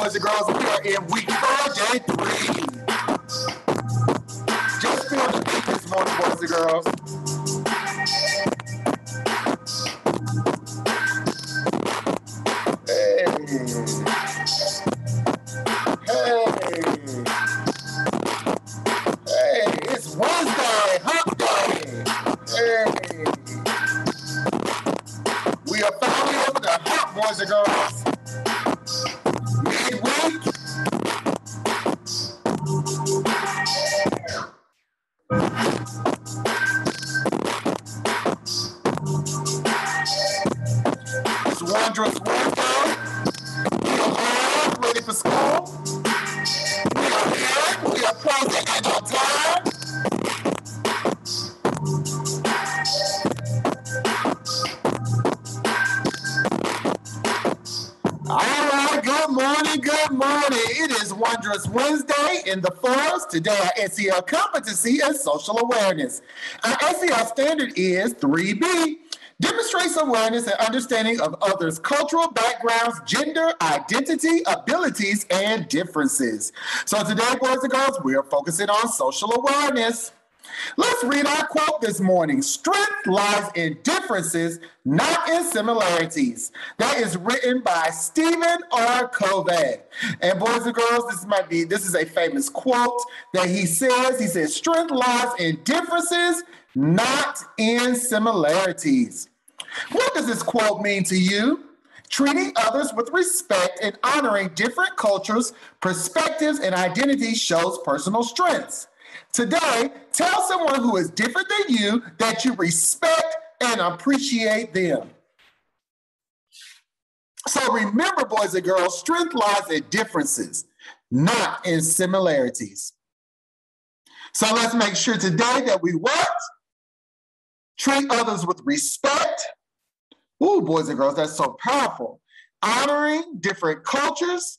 boys and girls. We are in week four, day three. Just feel the beat this morning, boys and girls. Hey. Wondrous Wednesday in the forest. Today, our SEL competency is social awareness. Uh, our SEL standard is 3B. Demonstrates awareness and understanding of others' cultural backgrounds, gender, identity, abilities, and differences. So today, boys and girls, we are focusing on social awareness. Let's read our quote this morning. Strength lies in differences, not in similarities. That is written by Stephen R. Covey. And boys and girls, this might be this is a famous quote that he says. He says, strength lies in differences, not in similarities. What does this quote mean to you? Treating others with respect and honoring different cultures, perspectives, and identities shows personal strengths. Today, tell someone who is different than you that you respect and appreciate them. So remember, boys and girls, strength lies in differences, not in similarities. So let's make sure today that we what? Treat others with respect. Ooh, boys and girls, that's so powerful. Honoring different cultures,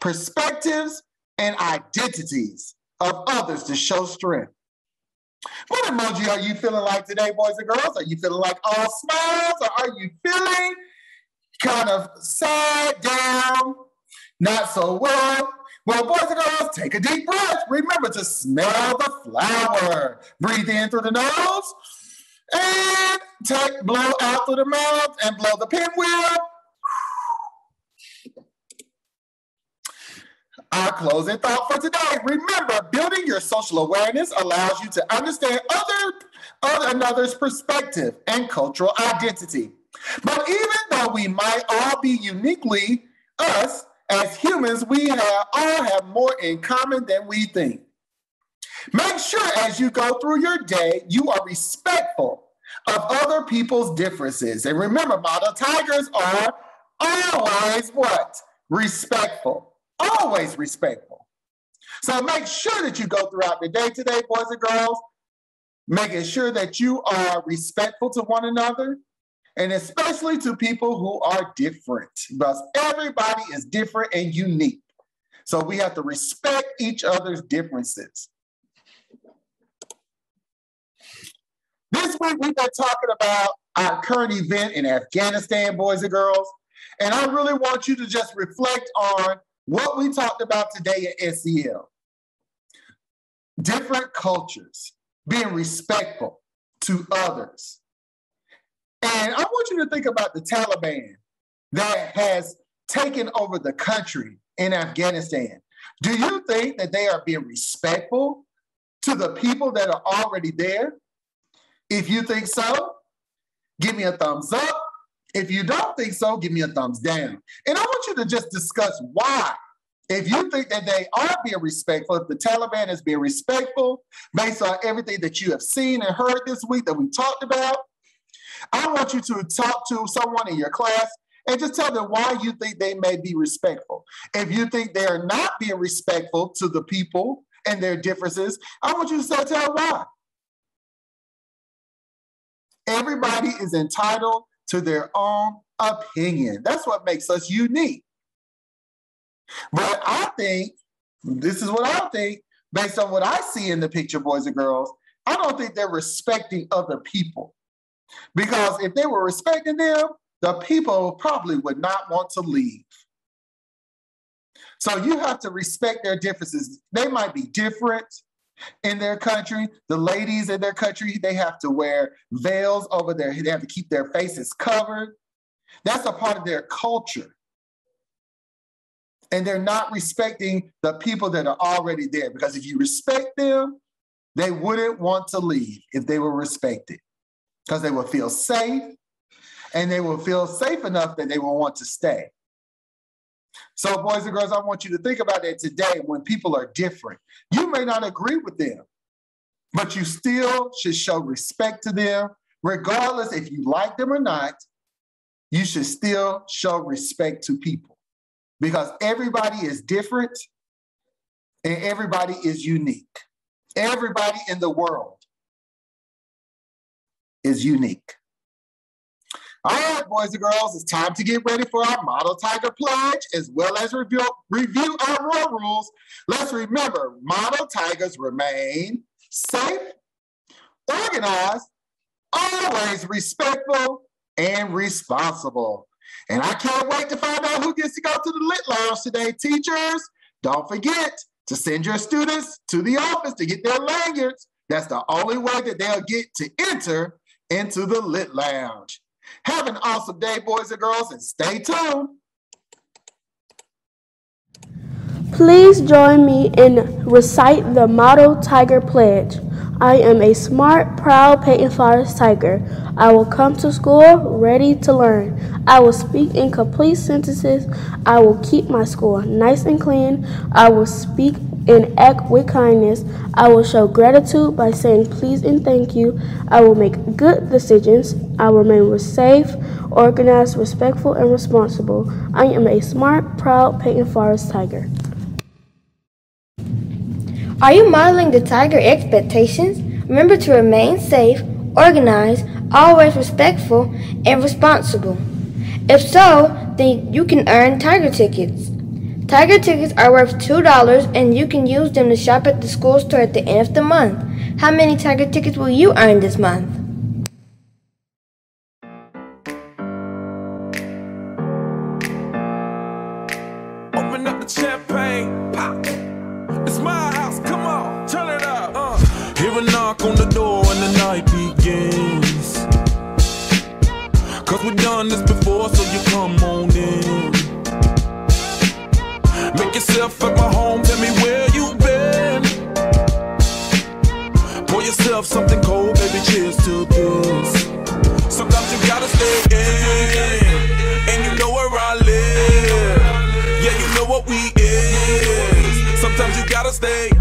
perspectives, and identities of others to show strength. What emoji are you feeling like today, boys and girls? Are you feeling like all smiles or are you feeling kind of sad, down, not so well? Well, boys and girls, take a deep breath. Remember to smell the flower. Breathe in through the nose and take blow out through the mouth and blow the pinwheel. Our closing thought for today. Remember, building your social awareness allows you to understand other, other another's perspective and cultural identity. But even though we might all be uniquely us as humans, we have, all have more in common than we think. Make sure as you go through your day, you are respectful of other people's differences. And remember, model tigers are always what? Respectful always respectful. So make sure that you go throughout the day today, boys and girls, making sure that you are respectful to one another and especially to people who are different because everybody is different and unique. So we have to respect each other's differences. This week we've been talking about our current event in Afghanistan, boys and girls. And I really want you to just reflect on what we talked about today at SEL different cultures, being respectful to others. And I want you to think about the Taliban that has taken over the country in Afghanistan. Do you think that they are being respectful to the people that are already there? If you think so, give me a thumbs up. If you don't think so, give me a thumbs down. And I want you to just discuss why. If you think that they are being respectful, if the Taliban is being respectful based on everything that you have seen and heard this week that we talked about, I want you to talk to someone in your class and just tell them why you think they may be respectful. If you think they are not being respectful to the people and their differences, I want you to tell why. Everybody is entitled to their own opinion. That's what makes us unique. But I think, this is what I think, based on what I see in the picture, boys and girls, I don't think they're respecting other people. Because if they were respecting them, the people probably would not want to leave. So you have to respect their differences. They might be different in their country. The ladies in their country, they have to wear veils over their they have to keep their faces covered. That's a part of their culture. And they're not respecting the people that are already there because if you respect them, they wouldn't want to leave if they were respected because they will feel safe and they will feel safe enough that they will want to stay. So, boys and girls, I want you to think about that today when people are different. You may not agree with them, but you still should show respect to them, regardless if you like them or not. You should still show respect to people because everybody is different and everybody is unique. Everybody in the world is unique. All right, boys and girls, it's time to get ready for our Model Tiger Pledge as well as review, review our road rules. Let's remember Model Tigers remain safe, organized, always respectful, and responsible. And I can't wait to find out who gets to go to the Lit Lounge today. Teachers, don't forget to send your students to the office to get their lanyards. That's the only way that they'll get to enter into the Lit Lounge. Have an awesome day, boys and girls, and stay tuned. Please join me in recite the Model Tiger Pledge. I am a smart, proud Peyton Forest Tiger. I will come to school ready to learn. I will speak in complete sentences. I will keep my school nice and clean. I will speak and act with kindness. I will show gratitude by saying please and thank you. I will make good decisions. I will remain safe, organized, respectful, and responsible. I am a smart, proud Peyton Forest Tiger. Are you modeling the Tiger expectations? Remember to remain safe, organized, always respectful, and responsible. If so, then you can earn Tiger tickets. Tiger tickets are worth $2 and you can use them to shop at the school store at the end of the month. How many Tiger tickets will you earn this month? Open up the champagne, pop. It's my house, come on, turn it up. Uh. Hear a knock on the door and the night begins. Cause we've done this before, so you come on yourself at my home, tell me where you been. Pour yourself something cold, baby, cheers to this. Sometimes you gotta stay in, and you know where I live. Yeah, you know what we is. Sometimes you gotta stay